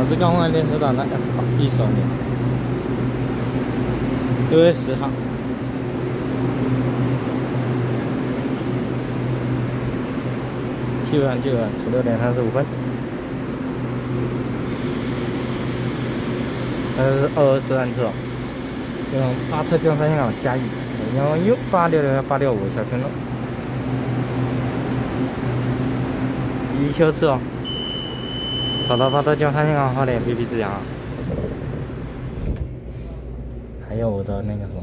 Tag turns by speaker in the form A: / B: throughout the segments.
A: 我是刚换电车的那个一手的，六月十号。七万七万，十六点三十五分。这是二十三次哦，用发车交三线港加一，然后又八六零八六五小圈路，一车次哦，找到发车交三线港好点 PP 字样，还有我的那个什么。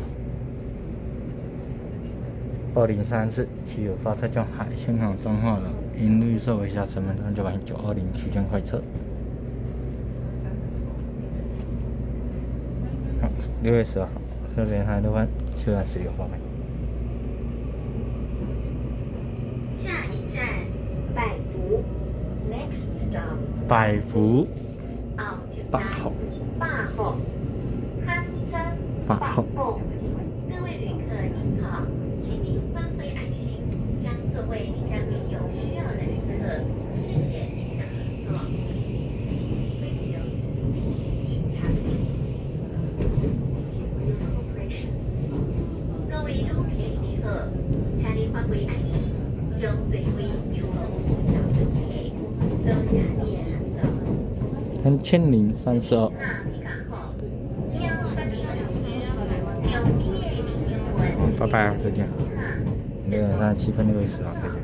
A: 二零三四汽油发车叫海鲜港脏话的，因绿色为下身份证九百九二零区间快车。六月十二号，这边还六分，七万十六号位。下一站，百福，Next stop，百福，八号，八号，八号。各位旅客您好。请您发挥爱心，将座位让给有需要的旅客。谢谢您的合作。各位旅客，请您发挥爱心，将座位三千零三十二。拜拜，再见。六点三十七分六十啊，再见。